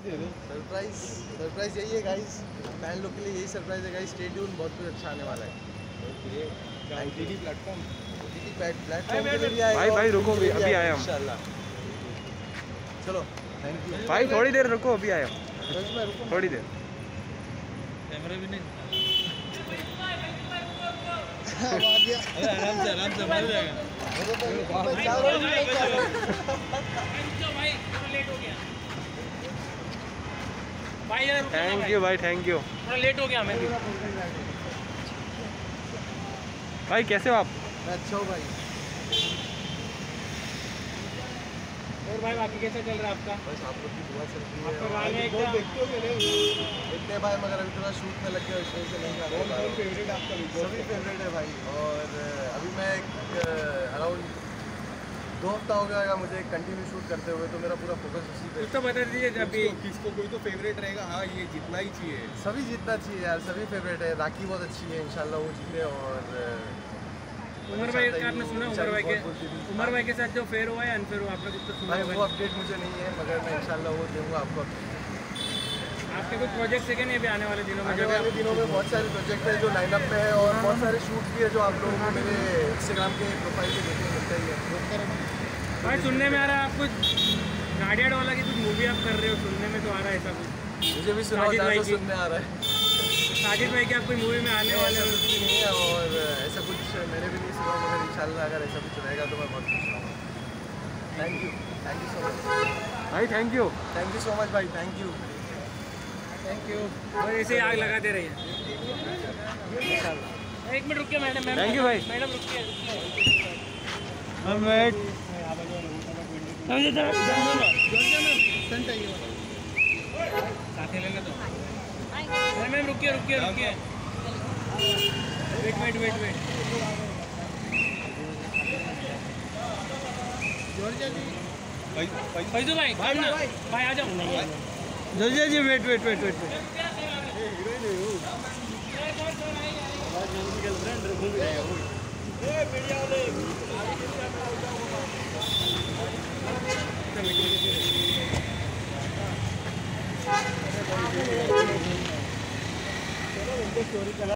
Surprise surprise यही है guys fan लोग के लिए यही सरप्राइज़ है गाइस स्टे बहुत कुछ अच्छा आने वाला है ओटीटी प्लेटफॉर्म ओटीटी प्लेटफॉर्म पे भी आएगा भाई, भाई, रुको, अभी आया हम। इंशाल्लाह चलो थैंक यू भाई थोड़ी देर रुको अभी आया थोड़ी देर कैमरा भी नहीं अब आ गया आराम से आराम से मर जाएगा हूँ हूँ भाई लेट हो गया थैंक यू भाई। थैंक यू थोड़ा लेट हो गया हमें भाई कैसे हो आप? अच्छा हूँ भाई। और भाई बाकी कैसा चल रहा है आपका? बस आप लोग की दुआ चल रही है। गाने एकदम देखते हैं भाई मगर अभी थोड़ा शूट में लग गया इस वजह से नहीं जा रहा हूँ। फेवरेट आपका सभी फेवरेट है भाई। और अभी मैं दो हफ़्ता हो गया मुझे कंटिन्यू शूट करते हुए तो मेरा पूरा फोकस उसी पे। तो बता दीजिए जब भी किसको कोई तो फेवरेट रहेगा। हाँ ये जितना ही चाहिए। सभी जीतना चाहिए यार सभी फेवरेट है। राखी बहुत अच्छी है इंशाल्लाह वो जीते और उमर भाई का आपने सुना उमर भाई के। उमर भाई के साथ जो फेयर हुआ है अनफेयर हुआ आपने कुछ तो सुना वो अपडेट मुझे नहीं है मगर मैं इंशाल्लाह वो दूँगा आपको आपके कुछ प्रोजेक्ट है क्या नहीं अभी आने वाले दिनों में? आने वाले दिनों में बहुत सारे प्रोजेक्ट है जो लाइनअप में है और बहुत सारे शूट भी है जो आप लोगों को मेरे इंस्टाग्राम के प्रोफ़ाइल पे देखने मिलता ही है। भाई सुनने में आ रहा है आप कुछ गाड़ियाड वाला की कुछ मूवी आप कर रहे हो? सुनने में तो आ रहा है ऐसा कुछ। मुझे भी सुना साजिद भाई की। सुनने आ रहा है। साजिद भाई की आप कोई मूवी में आने वाले हो? नहीं है और ऐसा कुछ मैंने भी नहीं सुना मगर इंशाल्लाह अगर ऐसा कुछ रहेगा तो मैं बहुत खुश रहूँगा thank you thank you so much भाई thank you thank you so much भाई थैंक यू थैंक यू और ऐसे ही आग लगाते रहिए। एक मिनट रुकिए मैडम Thank you, भाई। मैडम रुकिए। ही मैम रुकिए रुकिए रुकिए wait wait wait wait Faizu भाई भाई आ जाओ जल्दी जी वेट वेट वेट वेट चलो उनको चोरी करा